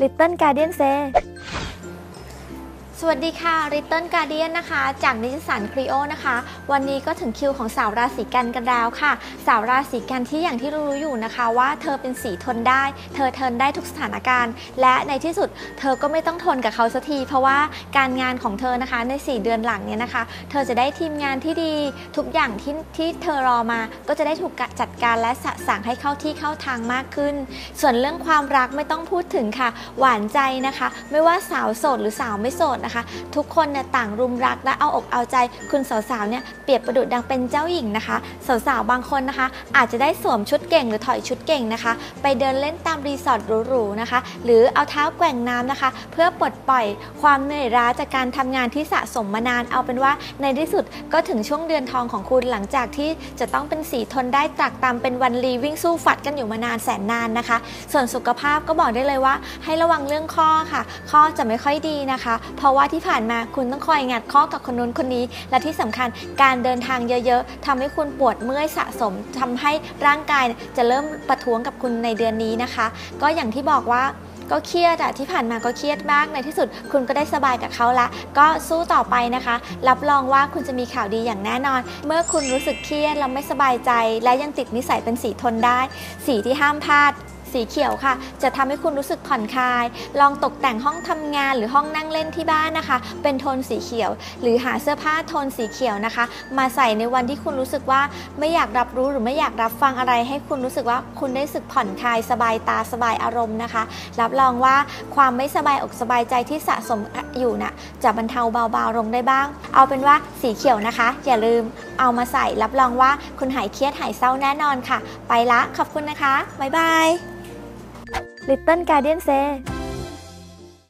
Little Guardian Say สวัสดีค่ะ Little Guardian นะคะ จากนิตยสารครีโอนะคะ วันนี้ก็ถึงคิวของสาวราศีกันกันแล้วค่ะ สาวราศีกันที่อย่างที่รู้อยู่นะคะ ว่าเธอเป็นสีทนได้ เธอทนได้ทุกสถานการณ์ และในที่สุดเธอก็ไม่ต้องทนกับเขาสักที เพราะว่าการงานของเธอนะคะใน 4 เดือนหลังเนี่ยนะคะ เธอจะได้ทีมงานที่ดีทุกอย่างที่ที่เธอรอมา ก็จะได้ถูกจัดการและสะสั่งให้เข้าที่เข้าทางมากขึ้น ส่วนเรื่องความรักไม่ต้องพูดถึงค่ะ หวานใจนะคะ ไม่ว่าสาวโสดหรือสาวไม่โสดนะคะทุกคนเนี่ยต่างรุมรักและเอาอกเอาใจคุณสาวๆเนี่ยเปรียบประดุจดังเป็นเจ้าหญิงนะคะ สาวๆบางคนนะคะ อาจจะได้สวมชุดเก่งหรือถอยชุดเก่งนะคะ ไปเดินเล่นตามรีสอร์ทหรูๆนะคะ หรือเอาเท้าแกว่งน้ำนะคะ เพื่อปลดปล่อยความเหนื่อยล้าจากการทำงานที่สะสมมานานเอาเป็นว่าในที่สุดก็ถึงช่วงเดือนทองของคุณหลังจากที่จะต้องเป็นสีทนได้ตรากตามเป็นวันรีวิ่งสู้ฟัดกันอยู่มานานแสนนานนะคะ ส่วนสุขภาพก็บอกได้เลยว่า ให้ระวังเรื่องข้อค่ะ ข้อจะไม่ค่อยดีนะคะ เพราะว่าว่าที่ผ่านมาคุณต้องคอยงัดข้อกับคนนู้นคนนี้ และที่สำคัญการเดินทางเยอะๆทำให้คุณปวดเมื่อยสะสมทำให้ร่างกายจะเริ่มประท้วงกับคุณในเดือนนี้นะคะ ก็อย่างที่บอกว่าก็เครียดอะที่ผ่านมาก็เครียดมากในที่สุด คุณก็ได้สบายกับเขาละ ก็สู้ต่อไปนะคะ รับรองว่าคุณจะมีข่าวดีอย่างแน่นอน เมื่อคุณรู้สึกเครียดแล้วไม่สบายใจ และยังติดนิสัยเป็นสีทนได้ สีที่ห้ามพลาด สีเขียวค่ะ จะทำให้คุณรู้สึกผ่อนคลาย ลองตกแต่งห้องทำงานหรือห้องนั่งเล่นที่บ้านนะคะ เป็นโทนสีเขียว หรือหาเสื้อผ้าโทนสีเขียวนะคะ มาใส่ในวันที่คุณรู้สึกว่าไม่อยากรับรู้หรือไม่อยากรับฟังอะไร ให้คุณรู้สึกว่าคุณได้รู้สึกผ่อนคลายสบายตาสบายอารมณ์นะคะ รับรองว่าความไม่สบายอกสบายใจที่สะสมอยู่น่ะจะบรรเทาเบาๆลงได้บ้าง เอาเป็นว่าสีเขียวนะคะ อย่าลืมเอามาใส่รับรองว่าคุณหายเครียดหายเศร้าแน่นอนค่ะ ไปละขอบคุณนะคะ บ๊ายบาย Little Garden Say